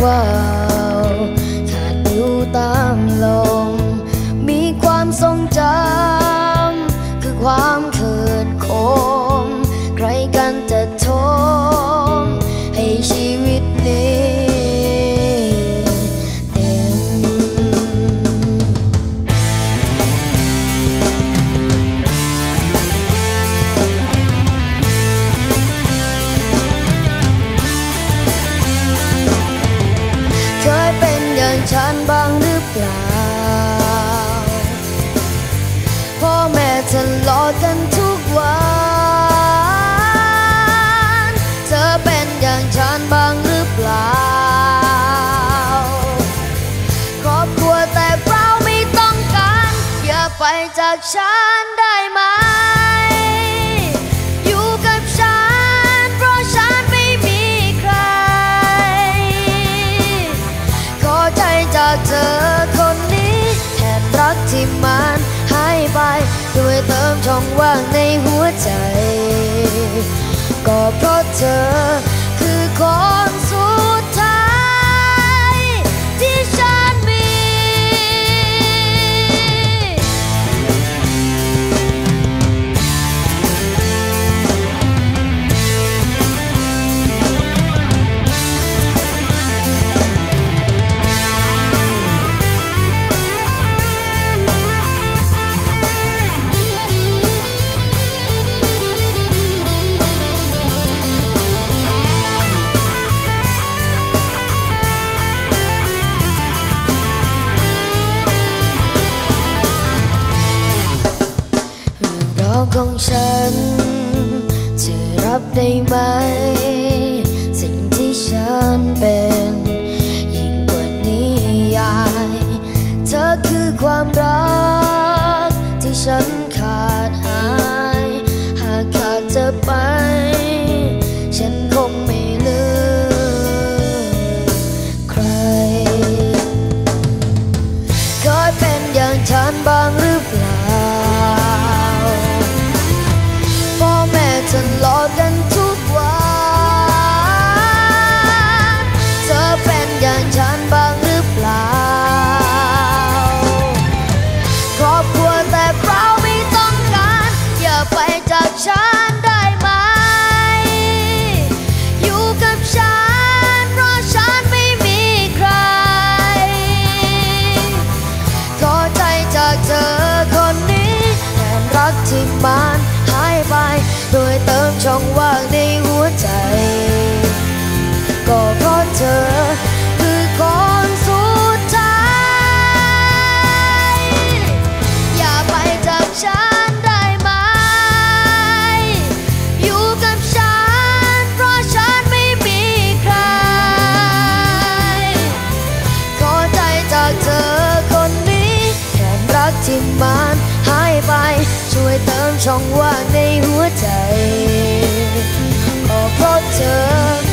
was ทะเลากันทุกวัน เธอเป็นอย่างฉันบ้างหรือเปล่า ครอบครัวแต่เราไม่ต้องการ อย่าไปจากฉันได้ไหมจากเธอคนนี้แทนรักที่มันให้ไป ยเติมช่องว่างในหัวใจ ก็เพราะเธอ ของฉัน จะรับได้ไหม สิ่งที่ฉัน ฉันได้ไหม อยู่กับฉัน เพราะฉันไม่มีใครขอใจจากเธอคนนี้แทนรักที่มันหายไป โดยเติมช่องว่างในหัวใจ ก็เพราะเธอคือ บ้านหายไป ช่วยเติมช่องว่างในหัวใจ ขอเพราะเธอ